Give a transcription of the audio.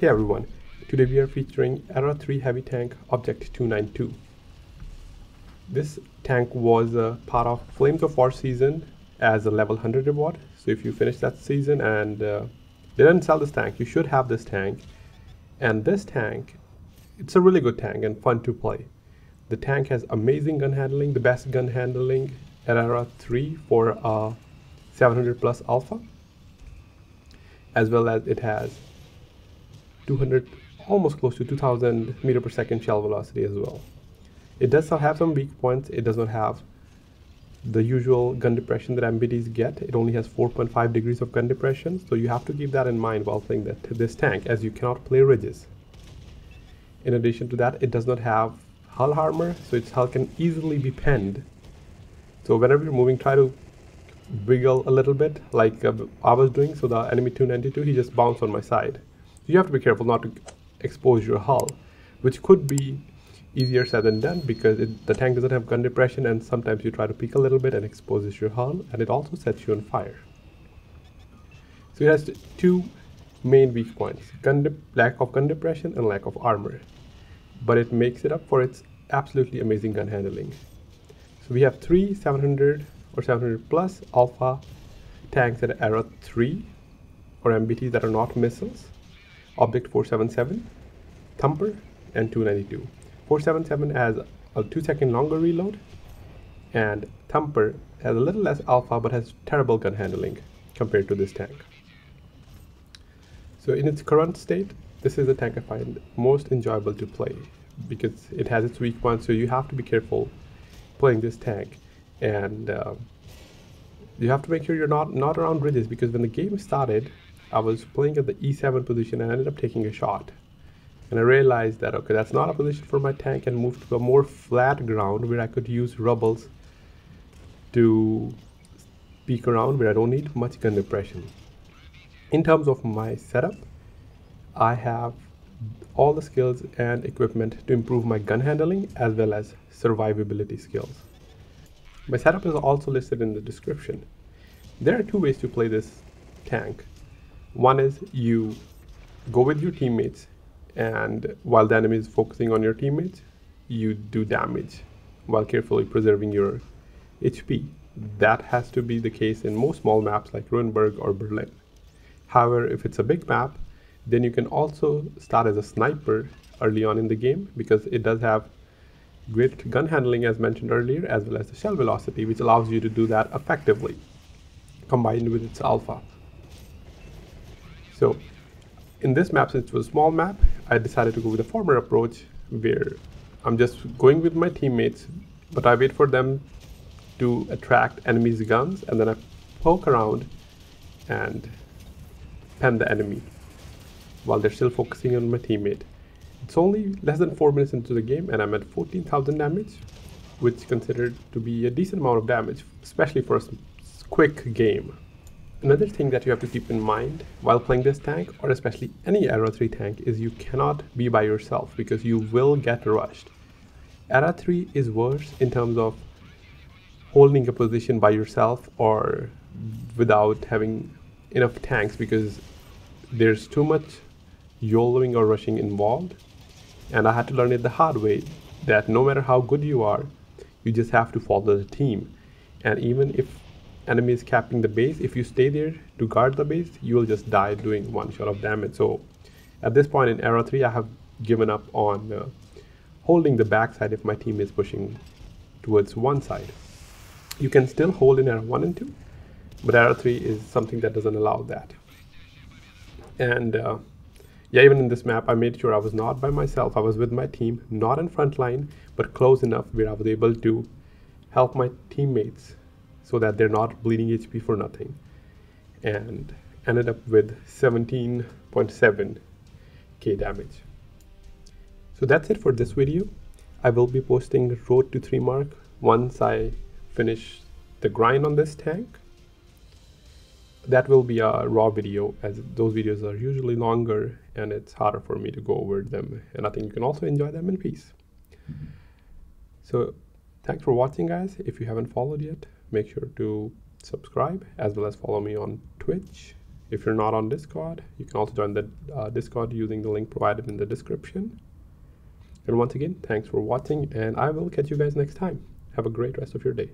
Hey everyone, today we are featuring Era 3 Heavy Tank Object 292. This tank was a part of Flames of War season as a level 100 reward. So if you finish that season and uh, didn't sell this tank, you should have this tank. And this tank, it's a really good tank and fun to play. The tank has amazing gun handling, the best gun handling at Era 3 for a 700 plus alpha, as well as it has 200, almost close to 2000 meter per second shell velocity as well. It does have some weak points. It does not have the usual gun depression that MBTs get. It only has 4.5 degrees of gun depression, so you have to keep that in mind while playing that, this tank, as you cannot play ridges. In addition to that, it does not have hull armor, so its hull can easily be penned. So whenever you're moving, try to wiggle a little bit, like uh, I was doing, so the enemy 292, he just bounced on my side. You have to be careful not to expose your hull, which could be easier said than done because it, the tank doesn't have gun depression and sometimes you try to peek a little bit and exposes your hull and it also sets you on fire. So it has two main weak points, lack of gun depression and lack of armor. But it makes it up for its absolutely amazing gun handling. So we have three 700 or 700 plus alpha tanks at Era 3 or MBTs that are not missiles, Object 477, Thumper, and 292. 477 has a 2 second longer reload and Thumper has a little less alpha but has terrible gun handling compared to this tank. So in its current state, this is a tank I find most enjoyable to play because it has its weak points so you have to be careful playing this tank and uh, you have to make sure you're not, not around ridges because when the game started I was playing at the E7 position and I ended up taking a shot and I realized that, okay, that's not a position for my tank and moved to a more flat ground where I could use rubbles to peek around where I don't need much gun depression. In terms of my setup, I have all the skills and equipment to improve my gun handling as well as survivability skills. My setup is also listed in the description. There are two ways to play this tank. One is you go with your teammates and while the enemy is focusing on your teammates, you do damage while carefully preserving your HP. That has to be the case in most small maps like Ruinberg or Berlin. However, if it's a big map, then you can also start as a sniper early on in the game because it does have great gun handling as mentioned earlier as well as the shell velocity which allows you to do that effectively combined with its alpha. So in this map, since it was a small map, I decided to go with the former approach where I'm just going with my teammates, but I wait for them to attract enemies' guns and then I poke around and pen the enemy while they're still focusing on my teammate. It's only less than 4 minutes into the game and I'm at 14,000 damage, which is considered to be a decent amount of damage, especially for a quick game. Another thing that you have to keep in mind while playing this tank, or especially any Era 3 tank, is you cannot be by yourself because you will get rushed. Era 3 is worse in terms of holding a position by yourself or without having enough tanks because there's too much YOLOing or rushing involved. And I had to learn it the hard way that no matter how good you are, you just have to follow the team. And even if enemy is capping the base, if you stay there to guard the base, you will just die doing one shot of damage. So at this point in Era 3, I have given up on uh, holding the backside if my team is pushing towards one side. You can still hold in Era 1 and 2, but Era 3 is something that doesn't allow that. And uh, yeah, even in this map, I made sure I was not by myself. I was with my team, not in front line, but close enough where I was able to help my teammates so that they're not bleeding HP for nothing. And ended up with 17.7k damage. So that's it for this video. I will be posting Road to 3 Mark once I finish the grind on this tank. That will be a raw video as those videos are usually longer and it's harder for me to go over them and I think you can also enjoy them in peace. So thanks for watching guys. If you haven't followed yet, make sure to subscribe as well as follow me on Twitch If you're not on Discord, you can also join the uh, Discord using the link provided in the description. And once again, thanks for watching, and I will catch you guys next time. Have a great rest of your day.